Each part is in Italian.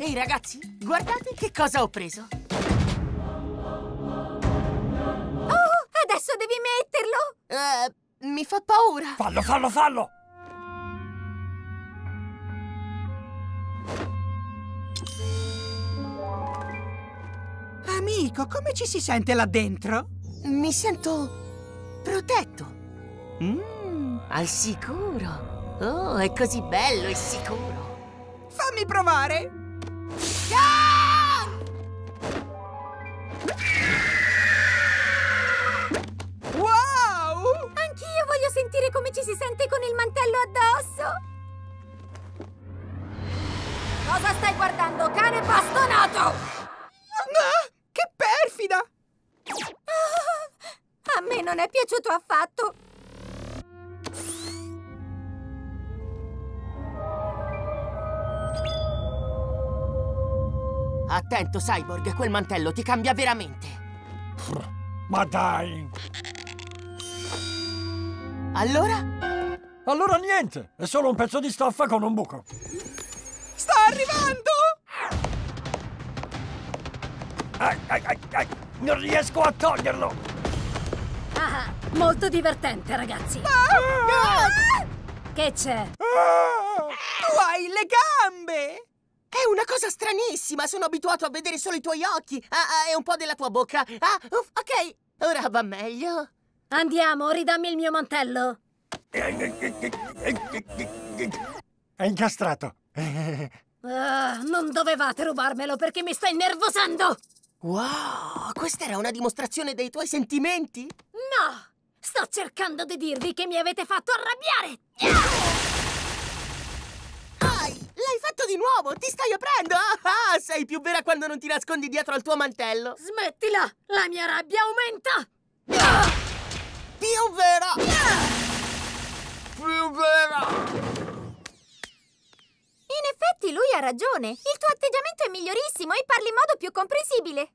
Ehi ragazzi, guardate che cosa ho preso. Oh, adesso devi metterlo! Eh, mi fa paura. Fallo, fallo, fallo! Amico, come ci si sente là dentro? Mi sento protetto. Mm, al sicuro. Oh, è così bello e sicuro. Fammi provare! Ah! Wow! Anch'io voglio sentire come ci si sente con il mantello addosso! Cosa stai guardando, cane bastonato? Ah, che perfida! A me non è piaciuto affatto! Attento, Cyborg, quel mantello ti cambia veramente. Ma dai! Allora? Allora niente, è solo un pezzo di stoffa con un buco. Sta arrivando! Ai, ai, ai, ai, non riesco a toglierlo! Ah, molto divertente, ragazzi. Ah! Che c'è? Ah! Tu hai le gambe! È una cosa stranissima, sono abituato a vedere solo i tuoi occhi ah, ah, e un po' della tua bocca. Ah, uff, ok, ora va meglio. Andiamo, ridammi il mio mantello. È incastrato. Ah, non dovevate rubarmelo perché mi sta innervosendo. Wow, questa era una dimostrazione dei tuoi sentimenti? No! Sto cercando di dirvi che mi avete fatto arrabbiare! Ai, nuovo, ti stai aprendo! Ah, ah, sei più vera quando non ti nascondi dietro al tuo mantello. Smettila! La mia rabbia aumenta! Più vera! Più vera! In effetti lui ha ragione. Il tuo atteggiamento è migliorissimo e parli in modo più comprensibile.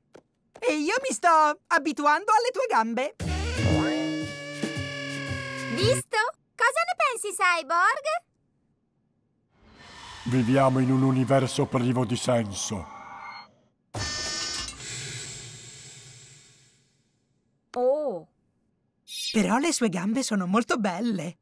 E io mi sto abituando alle tue gambe. Visto? Cosa ne pensi, Cyborg? Viviamo in un universo privo di senso. Oh. Però le sue gambe sono molto belle.